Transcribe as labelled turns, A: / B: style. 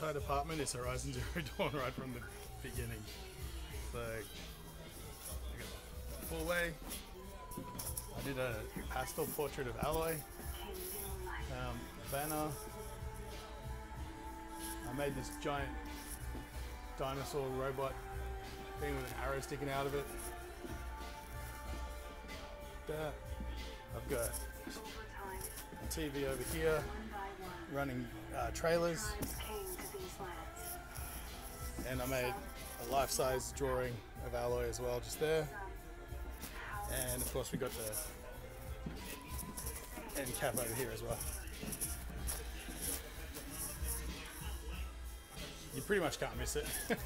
A: entire department is Horizon Zero Dawn right from the beginning. So, full way. I did a pastel portrait of Aloy. Um, banner. I made this giant dinosaur robot thing with an arrow sticking out of it. That. I've got a TV over here running uh, trailers. And I made a life-size drawing of Aloy as well just there. And of course we got the end cap over here as well. You pretty much can't miss it